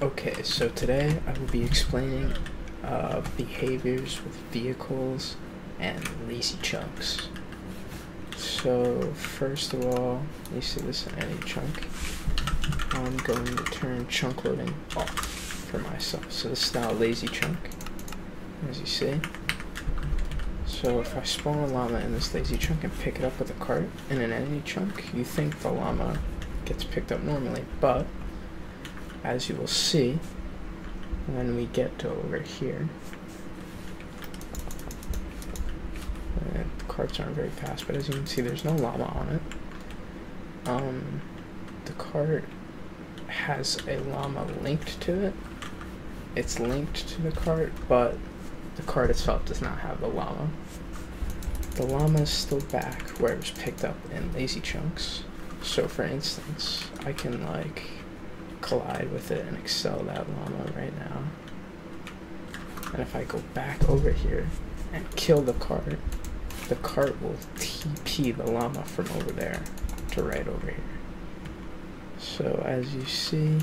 Okay, so today I will be explaining uh, behaviors with vehicles and lazy chunks. So first of all, you see this any chunk. I'm going to turn chunk loading off for myself. So this is now a lazy chunk, as you see. So if I spawn a llama in this lazy chunk and pick it up with a cart in an enemy chunk, you think the llama gets picked up normally, but as you will see when we get to over here. And uh, the carts aren't very fast, but as you can see, there's no llama on it. Um, the cart has a llama linked to it. It's linked to the cart, but the cart itself does not have the llama. The llama is still back where it was picked up in lazy chunks. So for instance, I can like collide with it and excel that llama right now. And if I go back over here and kill the cart, the cart will TP the llama from over there to right over here. So as you see,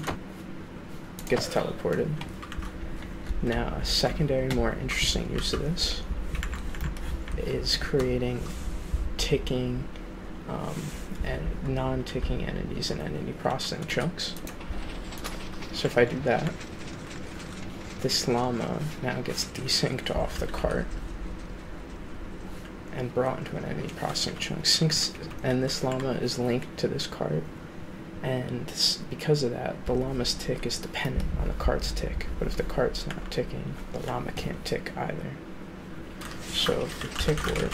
gets teleported. Now, a secondary, more interesting use of this is creating ticking um, and non-ticking entities and entity processing chunks. So if I do that, this llama now gets desynced off the cart and brought into an entity processing chunk. Syncs, and this llama is linked to this cart, and because of that, the llama's tick is dependent on the cart's tick. But if the cart's not ticking, the llama can't tick either. So if the tick warp,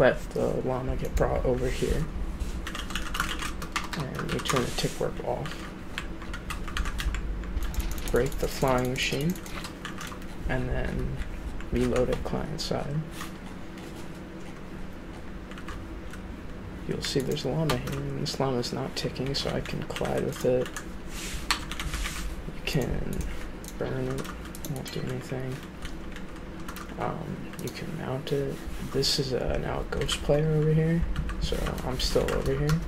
let the llama get brought over here and we turn the tick warp off. Break the flying machine, and then reload it client side. You'll see there's a llama here, and this llama is not ticking, so I can collide with it. You can burn it, won't do anything. Um, you can mount it. This is now a ghost player over here, so I'm still over here.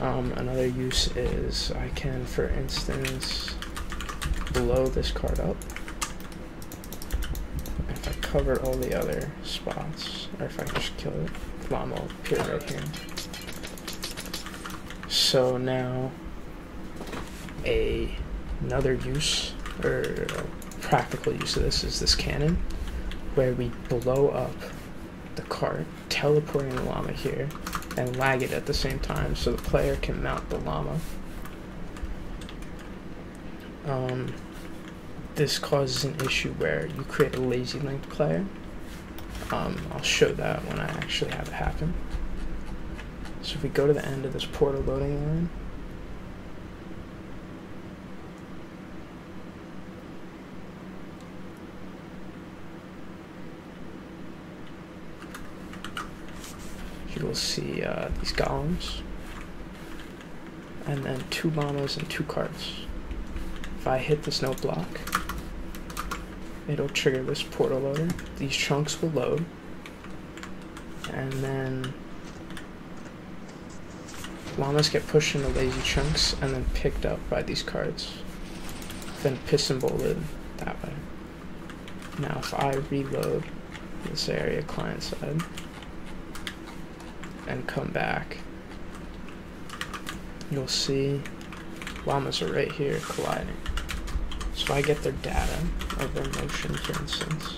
Um, another use is I can, for instance, blow this card up. If I cover all the other spots, or if I just kill it, llama will appear right here. So now, a another use, or practical use of this is this cannon, where we blow up the cart, teleporting the llama here, and lag it at the same time so the player can mount the llama. Um, this causes an issue where you create a lazy linked player. Um, I'll show that when I actually have it happen. So if we go to the end of this portal loading line, you will see uh, these golems, and then two llamas and two carts. If I hit this note block, it'll trigger this portal loader. These chunks will load, and then llamas get pushed into lazy chunks and then picked up by these carts. Then piston bolted that way. Now if I reload this area client side, and come back, you'll see llamas are right here colliding. So I get their data of their motion, for instance.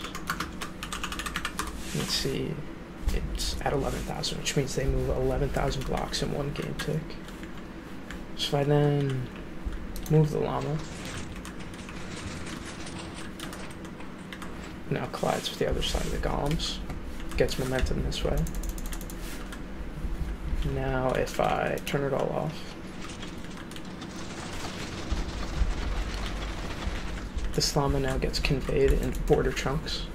Let's see, it's at 11,000, which means they move 11,000 blocks in one game tick. So I then move the llama, now collides with the other side of the golems, gets momentum this way. Now if I turn it all off, this llama now gets conveyed in border chunks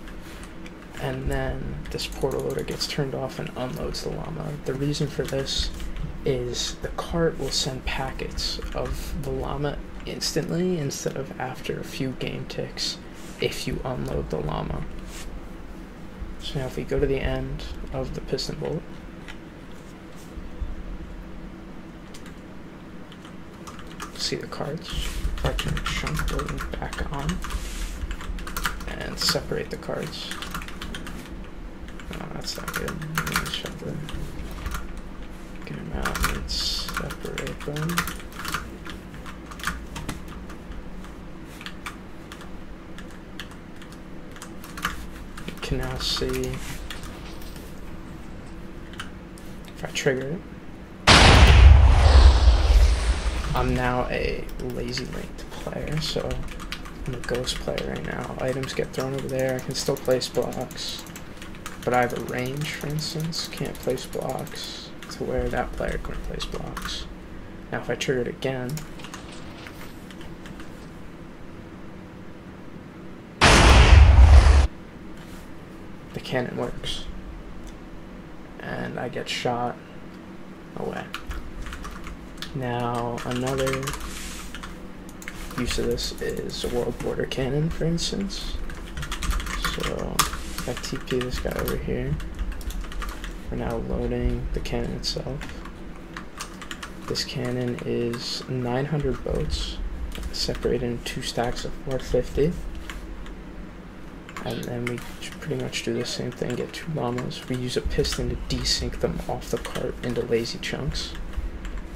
and then this portal loader gets turned off and unloads the llama. The reason for this is the cart will send packets of the llama instantly instead of after a few game ticks if you unload the llama. So now if we go to the end of the piston bolt, see the cards. I can chunk loading back on and separate the cards. That's not good. Gonna them. Get them out and separate them. You can now see if I trigger it. I'm now a lazy linked player, so I'm a ghost player right now. Items get thrown over there. I can still place blocks, but I have a range, for instance. Can't place blocks to where that player couldn't place blocks. Now, if I trigger it again, the cannon works, and I get shot away. Now, another use of this is a world border cannon, for instance. So, if I TP this guy over here, we're now loading the cannon itself. This cannon is 900 boats, separated in two stacks of 450. And then we pretty much do the same thing, get two llamas. We use a piston to desync them off the cart into lazy chunks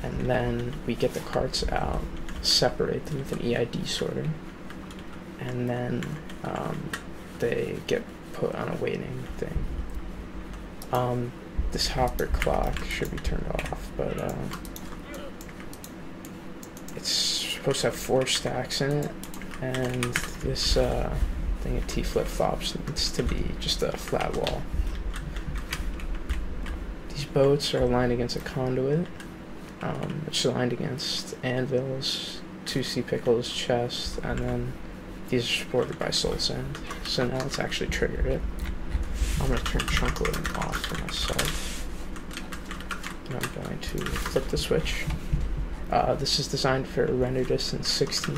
and then we get the carts out, separate them with an EID sorter, and then um, they get put on a waiting thing. Um, this hopper clock should be turned off, but uh, it's supposed to have four stacks in it, and this uh, thing of T flip flops needs to be just a flat wall. These boats are aligned against a conduit um, which is aligned against anvils, two sea pickles, chest, and then these are supported by soul sand. So now let's actually trigger it. I'm going to turn chunk loading off for myself. And I'm going to flip the switch. Uh, this is designed for render distance 16.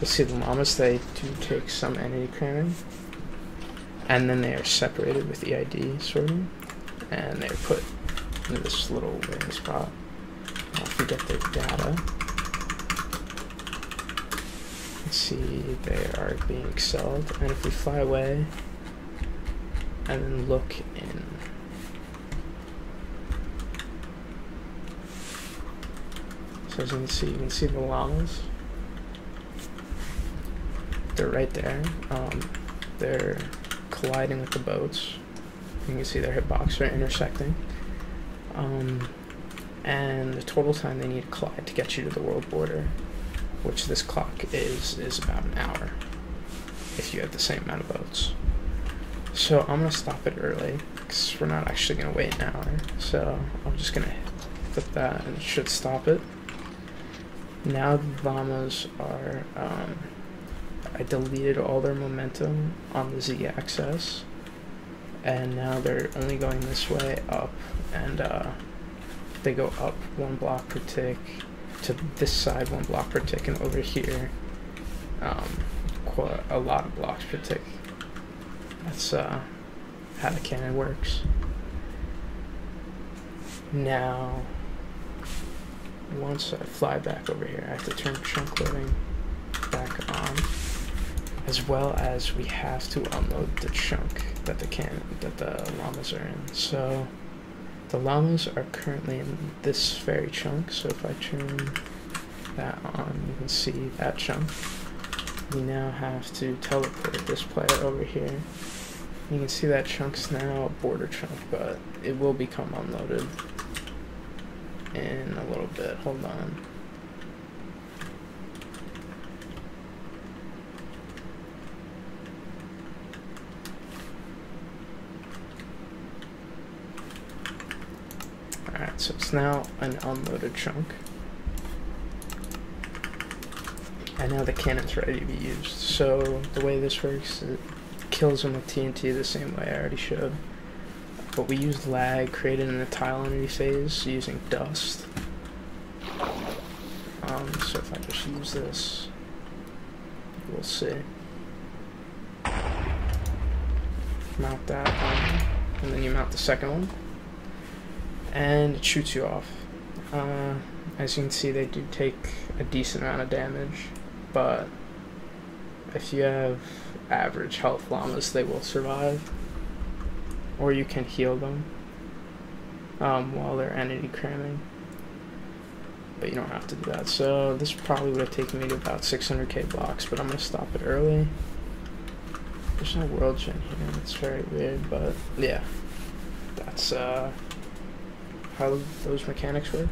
You'll see the llamas, they do take some entity cramming. And then they are separated with EID sorting. And they're put in this little waiting spot we get their data, let's see they are being excelled. And if we fly away and then look in So as you can see, you can see the llamas. They're right there. Um, they're colliding with the boats. You can see their hitbox are intersecting. Um, and the total time they need to collide to get you to the world border, which this clock is, is about an hour if you have the same amount of boats. So I'm going to stop it early because we're not actually going to wait an hour. So I'm just going to flip that and it should stop it. Now the llamas are, um, I deleted all their momentum on the z-axis and now they're only going this way up and uh, they go up one block per tick to this side one block per tick and over here um, quite a lot of blocks per tick. That's uh, how the cannon works. Now once I fly back over here I have to turn chunk loading back on as well as we have to unload the chunk that the can that the llamas are in. So the llamas are currently in this very chunk, so if I turn that on, you can see that chunk. We now have to teleport this player over here. You can see that chunk's now a border chunk, but it will become unloaded in a little bit. Hold on. So it's now an unloaded chunk. And now the cannon's ready to be used. So the way this works, it kills them with TNT the same way I already showed. But we used lag created in the tile entity phase using dust. Um, so if I just use this, we'll see. Mount that on, and then you mount the second one and it shoots you off. Uh, as you can see, they do take a decent amount of damage, but if you have average health llamas, they will survive. Or you can heal them um, while they're entity cramming. But you don't have to do that. So this probably would have taken me to about 600k blocks, but I'm going to stop it early. There's no world gen here. It's very weird, but yeah. That's uh, how those mechanics work.